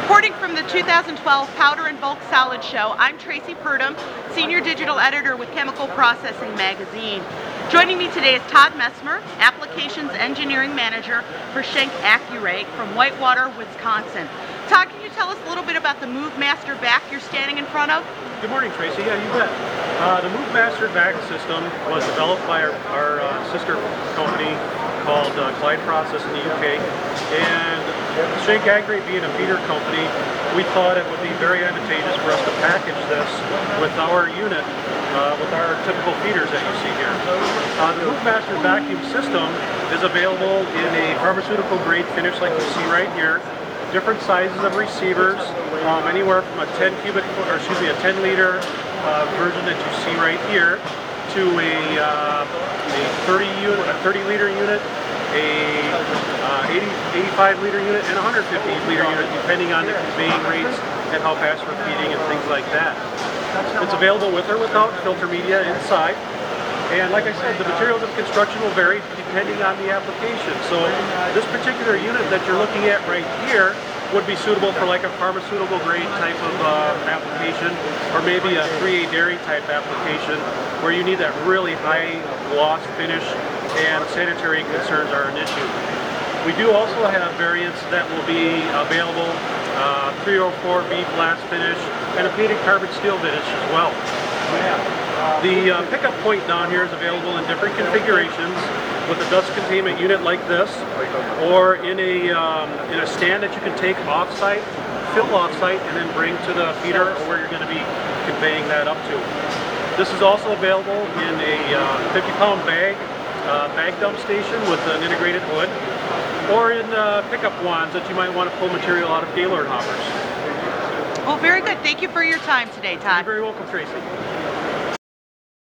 Reporting from the 2012 Powder and Bulk Solid Show, I'm Traci Purdum, Senior Digital Editor with Chemical Processing Magazine. Joining me today is Todd Messmer, Applications Engineering Manager for Schenck AccuRate from Whitewater, Wisconsin. Todd, can you tell us a little bit about the MoveMaster Vac you're standing in front of? Good morning, Traci. Yeah, you bet. Uh, the MoveMaster Vac system was developed by our, our uh, sister company called uh, Clyde Process in the UK. And Schenck AccuRate being a feeder company, we thought it would be very advantageous for us to package this with our unit, uh, with our typical feeders that you see here. Uh, the Master vacuum system is available in a pharmaceutical grade finish like you see right here different sizes of receivers, um, anywhere from a 10 cubic or excuse me, a 10 liter uh, version that you see right here to a, uh, a 30 unit, a 30 liter unit, a uh, 80, 85 liter unit, and a 150 liter unit, depending on the conveying rates and how fast we're feeding and things like that. It's available with or without filter media inside. And like I said, the materials of construction will vary depending on the application. So this particular unit that you're looking at right here would be suitable for like a pharmaceutical grade type of uh, application or maybe a 3A dairy type application where you need that really high gloss finish and sanitary concerns are an issue. We do also have variants that will be available, uh, 304B glass finish and a painted carbon steel finish as well. The uh, pickup point down here is available in different configurations with a dust containment unit like this or in a, um, in a stand that you can take off-site, fill off-site and then bring to the feeder or where you're going to be conveying that up to. This is also available in a 50-pound bag, uh, bag dump station with an integrated hood or in uh, pickup wands that you might want to pull material out of Gaylord hoppers. Well, very good. Thank you for your time today, Todd. You're very welcome, Traci.